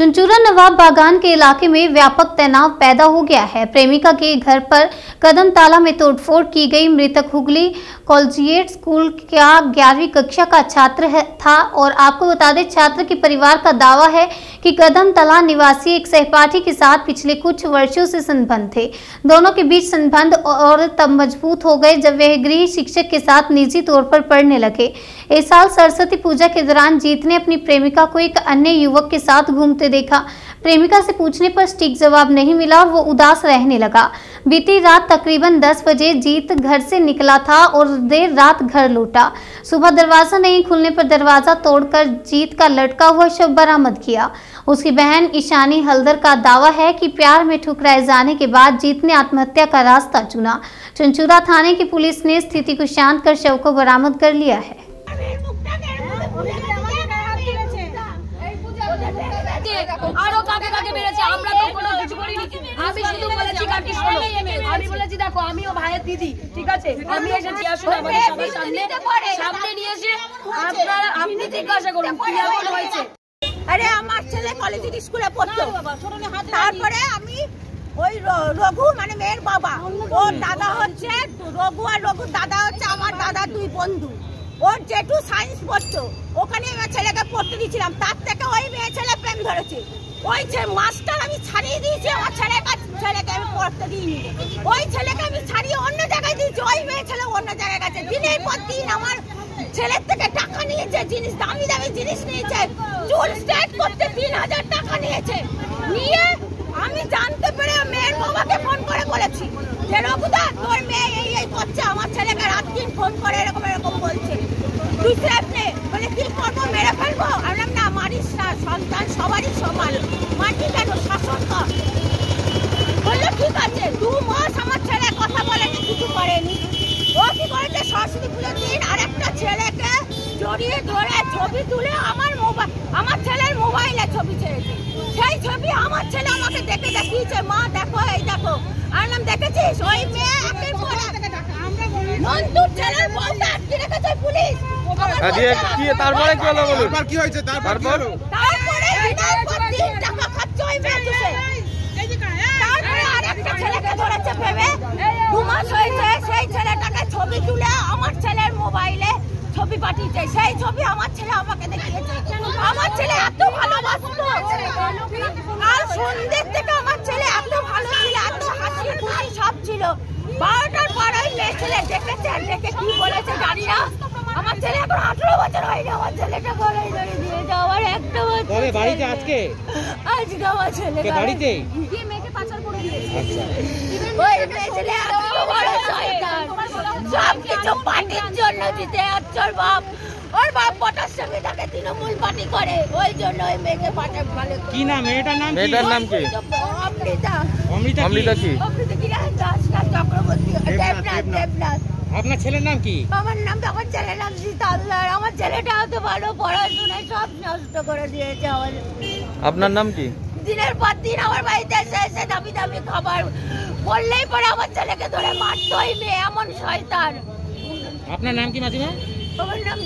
चुनचुरा नवाब बागान के इलाके में व्यापक तनाव पैदा हो गया है। प्रेमिका के घर पर कदम ताला में तोड़फोड़ की गई मृतक हुगली। कॉलेजिएट स्कूल का ग्यारहवीं कक्षा का छात्र था और आपको बता दें, छात्र के परिवार का दावा है कि कदम तला निवासी एक सहपाठी के साथ पिछले कुछ वर्षों से संबंध थे। दोनों के बीच संबंध और तब मज़बूत हो गए जब वह गृह शिक्षक के साथ निजी तौर पर पढ़ने लगे। इस साल सरस्वती पूजा के दौरान जीत ने अपनी प्रेमिका को एक अन्य युवक के साथ घूमते देखा। प्रेमिका से पूछने पर सटीक जवाब नहीं मिला, वो उदास रहने लगा। बीती रात तकरीबन 10 बजे जीत घर से निकला था और देर रात घर लौटा। सुबह दरवाज़ा नहीं खुलने पर दरवाज़ा तोड़कर जीत का लटका हुआ शव बरामद किया। उसकी बहन ईशानी हल्दर का दावा है कि प्यार में ठुकराए जाने के बाद जीत ने आत्महत्या का रास्ता चुना। चुनचुरा थाने की पुलिस ने स्थिति को शांत कर शव को बरामद कर लिया है। আরও কাকে কাকে বেড়েছে আমরা তো কোনো কিছু করিনি। আমি শুধু বলেছি কাকি শোনো আমি বলেছি দেখো আমিও ভাইয়ের দিদি ঠিক আছে? আমি এসেছি আসুন আমাদের সবার সামনে। সামনে নিয়ে এসে আপনারা আপনি জিজ্ঞাসা করুন কি এমন হয়েছে? আরে আমার ছেলে কলেজের স্কুলে পড়তো। তারপরে আমি ওই রঘু মানে মেয়ের বাবা। ওর দাদা হচ্ছে রঘু আর রঘুর দাদা হচ্ছে আমার দাদার দুই বন্ধু। ওর জেঠু সায়েন্স পড়তো। ওখানে আমার ছেলেকে পড়তে দিয়েছিলাম, তার থেকে ওই মেয়ে ছেলে প্রেম ধরেছে। ওই যে মাস্টার আমি ছাড়িয়ে দিয়েছি, আমার ছেলের কাছে ছেলেকে আমি পড়তে দিইনি। ওই ছেলেকে আমি ছাড়িয়ে অন্য জায়গায় দিয়েছি, ওই মেয়ে ছেলে অন্য জায়গায় গেছে। দিনের পর দিন আমার ছেলের থেকে টাকা নিয়েছে, জিনিস দামি দামি জিনিস নিয়েছে। চুল স্ট্রেট করতে তিন হাজার টাকা নিয়েছে। নিয়ে আমি জানতে পেরে মেয়ের বাবাকে ফোন করে বলেছি যে, রঘুদা, তোর মেয়ে এই এই করছে, আমার ছেলেকে রাত দিন ফোন করে বলে কি করব? মেরে ফেলব? আমি বললাম, না মারিস না সন্তান সবারই সমান। মাটি কেন? শাসন কর। বলল ঠিক আছে দু মাস আমার ছেলে কথা বলেনি কিছু করেনি ও কি করেছে? সরস্বতী পুজোর দিন আরেকটা ছেলেকে জড়িয়ে ধরে ছবি তুলে আমার মোবাইল আমার ছেলের মোবাইলে ছবি ছেড়েছে। সেই ছবি আমার ছেলে আমাকে দেখে দেখিয়েছে মা দেখো এই দেখো। আর নাম দেখেছিস? ওই মেয়ে একের পর নন্দুর ছেলের বউটা আটকে রেখেছে পুলিশ। আমার দিয়ে কি তারপরে কি হলো বলুন? তারপর কি হয়েছে? তারপর টাকা আরেকটা ছেলেকে ধরেছে ভেবে দু মাস হয়েছে সেই ছেলেটাকে ছবি তুলে আমার ছেলের মোবাইলে ছবি পাঠিয়েছে। সেই ছবি আমার ছেলে আমাকে দেখিয়েছে। আমার ছেলে এত ভালোবাসতো। আর সন্ধ্যের থেকে আমার ছেলে এত ভালো ছিল এত হাসি খুশি সব ছিল। বারোটার পর ওই মেয়ে ছেলে ডেকেছে ডেকে কি বলেছে জানি না। আমার ছেলে এখন আঠারো বছর হয়নি আমার ছেলেটা গলায় ধরে দিয়েছে আমার একটা বছর বাড়িতে আজকে? আজকে আমার ছেলে কে বাড়িতে? আচ্ছা। ওই মেয়ে ছেলে এত বড় শয়তান। সব কিছু পার্টির জন্য দিতে যাচ্ছে ওর বাপ। ওর বাপ পটার সঙ্গে তাকে তৃণমূল পার্টি করে। ওই জন্য ওই মেয়েকে পাঠে ভালো কি নাম? মেয়েটার নাম কি? মেয়েটার নাম কি? অমৃতা অমৃতা। অমৃতা কি? অমৃতা কি? দাস চক্রবর্তী। দেবনাথ। দেবনাথ। আপনার ছেলের নাম কি? আমার নাম আমার ছেলের নাম সীতাল্লার আমার ছেলেটা তো ভালো পড়াশোনায় সব নষ্ট করে দিয়েছে আমার। আপনার নাম কি? দিনের পর দিন আমার বাড়িতে এসে এসে দামি দামি খাবার। বললেই পরে আমার ছেলেকে ধরে মারতোই মেয়ে এমন শয়তান। আপনার নাম কি মাসিমা? আমার নাম